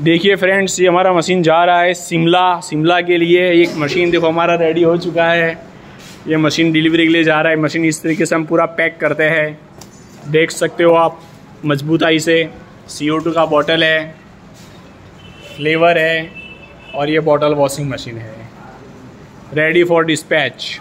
देखिए फ्रेंड्स ये हमारा मशीन जा रहा है शिमला। शिमला के लिए एक मशीन देखो, हमारा रेडी हो चुका है। ये मशीन डिलीवरी के लिए जा रहा है। मशीन इस तरीके से हम पूरा पैक करते हैं। देख सकते हो आप मजबूताई से। सी का बॉटल है। फ्लेवर है। और ये बॉटल वॉशिंग मशीन है। Ready for dispatch